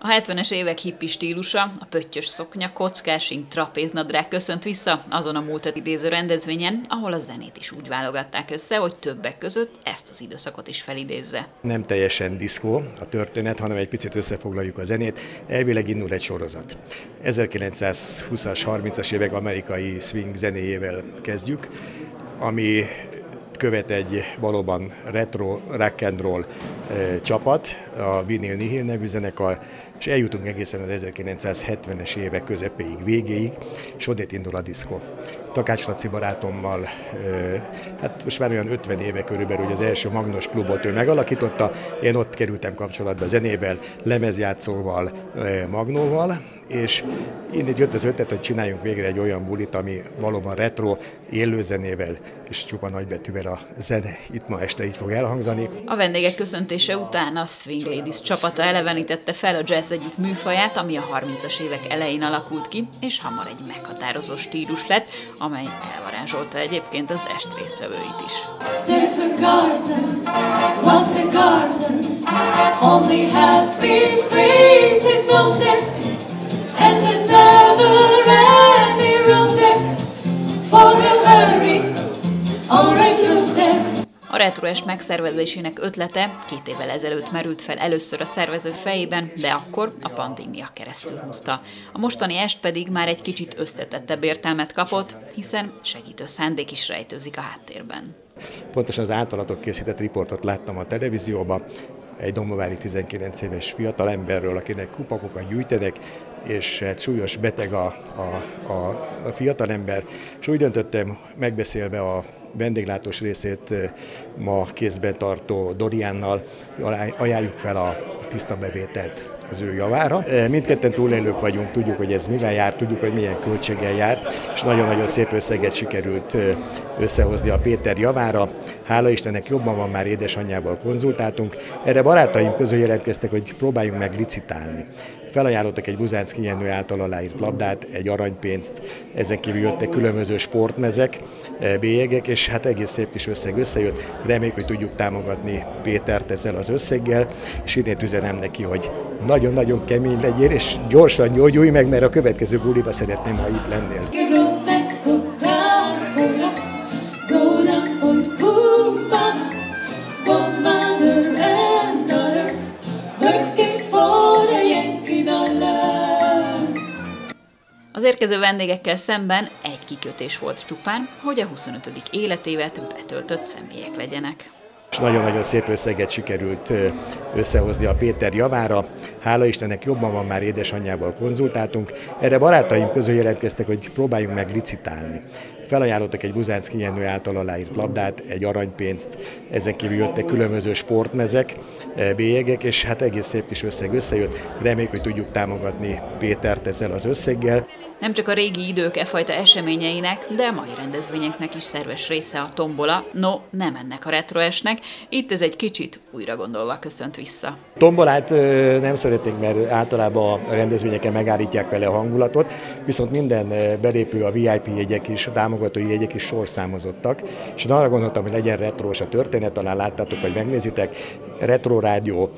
A 70-es évek hippi stílusa, a pöttyös szoknya, kockásink, trapéznadrág köszönt vissza azon a múltat idéző rendezvényen, ahol a zenét is úgy válogatták össze, hogy többek között ezt az időszakot is felidézze. Nem teljesen diszkó a történet, hanem egy picit összefoglaljuk a zenét. Elvileg indul egy sorozat. 1920-as, 30-as évek amerikai swing zenéjével kezdjük, ami követ egy valóban retro rock and roll csapat, a Vinyl Nihil nevű zenekar, és eljutunk egészen az 1970-es évek közepéig, végéig, és onnét indul a diszkó. Takács Laci barátommal, hát most már olyan 50 éve körülbelül, hogy az első Magnos klubot ő megalakította, én ott kerültem kapcsolatba zenével, lemezjátszóval, Magnóval, és innen jött az ötlet, hogy csináljunk végre egy olyan bulit, ami valóban retro, élőzenével és csupa nagybetűvel a zene itt ma este így fog elhangzani. A vendégek köszöntése után a Swing Ladies csapata elevenítette fel a jazz egyik műfaját, ami a 30-as évek elején alakult ki, és hamar egy meghatározó stílus lett, amely elvarázsolta egyébként az est résztvevőit is. A garden, a garden, only happy faces A retroest megszervezésének ötlete két évvel ezelőtt merült fel először a szervező fejében, de akkor a pandémia keresztül húzta. A mostani est pedig már egy kicsit összetettebb értelmet kapott, hiszen segítő szándék is rejtőzik a háttérben. Pontosan az általatok készített riportot láttam a televízióban, egy dombovári 19 éves fiatal emberről, akinek kupakokat gyűjtenek, és hát súlyos beteg a, a, a, a fiatalember, és úgy döntöttem, megbeszélve a vendéglátós részét ma kézben tartó Doriánnal, ajánljuk fel a tiszta bevételt az ő javára. Mindketten túlélők vagyunk, tudjuk, hogy ez mivel jár, tudjuk, hogy milyen költséggel jár, és nagyon-nagyon szép összeget sikerült összehozni a Péter javára. Hála Istennek jobban van, már édesanyjával konzultáltunk. Erre barátaim közül jelentkeztek, hogy próbáljunk meg licitálni. Felajánlottak egy Buzánszki Jenő által aláírt labdát, egy aranypénzt, ezen kívül jöttek különböző sportmezek, bélyegek, és hát egész szép kis összeg összejött. Reméljük, hogy tudjuk támogatni Pétert ezzel az összeggel, és innét üzenem neki, hogy nagyon-nagyon kemény legyél, és gyorsan gyógyulj meg, mert a következő buliba szeretném, ha itt lennél. Az érkező vendégekkel szemben egy kikötés volt csupán, hogy a 25. életévet betöltött személyek legyenek és nagyon-nagyon szép összeget sikerült összehozni a Péter javára. Hála Istennek jobban van, már édesanyjával konzultáltunk. Erre barátaim közül jelentkeztek, hogy próbáljunk meg licitálni. Felajánlottak egy Buzánszki Jenő által aláírt labdát, egy aranypénzt, ezen kívül jöttek különböző sportmezek, bélyegek, és hát egész szép kis összeg összejött. Reméljük, hogy tudjuk támogatni Pétert ezzel az összeggel. Nem csak a régi idők e fajta eseményeinek, de a mai rendezvényeknek is szerves része a tombola, no, nem ennek a retroesnek, itt ez egy kicsit újra gondolva köszönt vissza. Tombolát nem szeretnénk, mert általában a rendezvényeken megállítják vele a hangulatot, viszont minden belépő, a VIP jegyek is, a támogatói jegyek is sorszámozottak, és én arra gondoltam, hogy legyen retros a történet, talán láttátok, vagy megnézitek, retro rádió,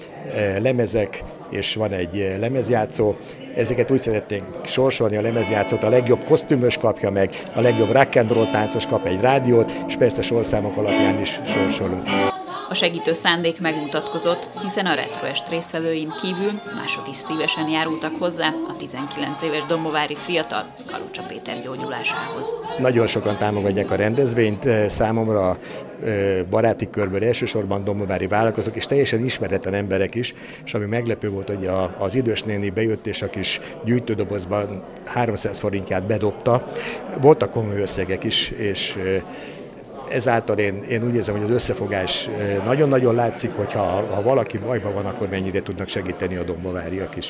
lemezek, és van egy lemezjátszó, ezeket úgy szeretnénk sorsolni a lemezjátszót, a legjobb kosztümös kapja meg, a legjobb rock and roll táncos kap egy rádiót, és persze sorszámok alapján is sorsolunk. A segítő szándék megmutatkozott, hiszen a retroest résztvevőin kívül mások is szívesen járultak hozzá a 19 éves dombovári fiatal Kalucsa Péter gyógyulásához. Nagyon sokan támogatják a rendezvényt, számomra baráti körből elsősorban dombovári vállalkozók, és teljesen ismeretlen emberek is, és ami meglepő volt, hogy az idős néni bejött, és a kis gyűjtődobozban 300 forintját bedobta. Voltak komoly összegek is, és ezáltal én, én úgy érzem, hogy az összefogás nagyon-nagyon látszik, hogyha ha valaki bajban van, akkor mennyire tudnak segíteni a dombováriak is.